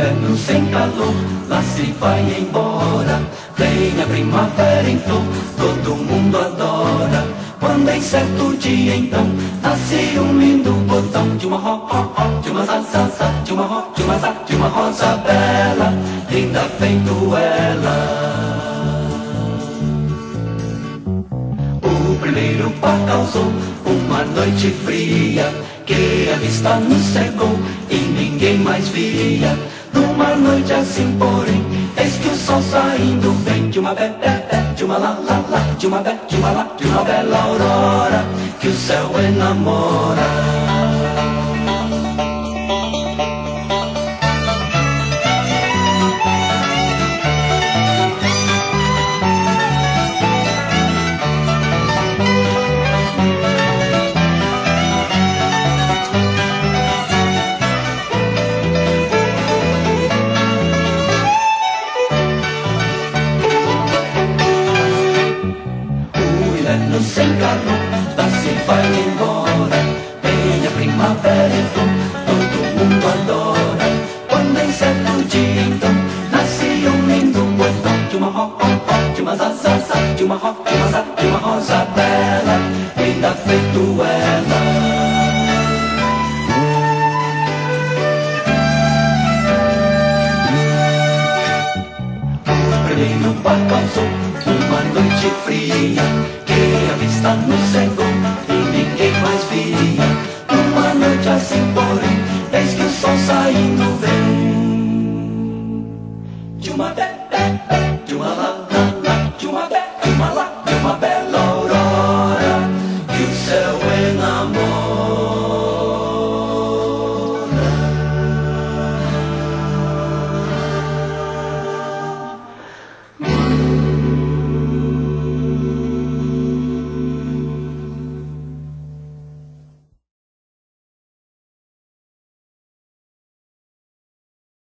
inverno sem calor, lá se vai embora. Vem a primavera em flor, todo mundo adora. Quando em certo dia então nasce um lindo botão de uma ro, ro, ro, de uma sa, de uma ro, de uma sa, de uma rosa bela, linda feito ela. O primeiro par causou uma noite fria que a vista nos cegou e ninguém mais via. Numa noite assim, porém, eis que o sol saindo vem de uma bé, de uma lá, lá, lá, de uma bé, de uma lá, de uma bela aurora que o céu enamora. Sem calor, lá se vai embora. Vem a primavera então, todo mundo adora. Quando em certo dia então, nasce um lindo botão de uma ro, ro, ro, de uma za, za, za, de uma ro, de uma de uma rosa bela, linda feito ela. primeiro par causou uma noite fria no cego e ninguém mais via. Numa noite assim, porém, eis que o sol saindo vem de uma bela.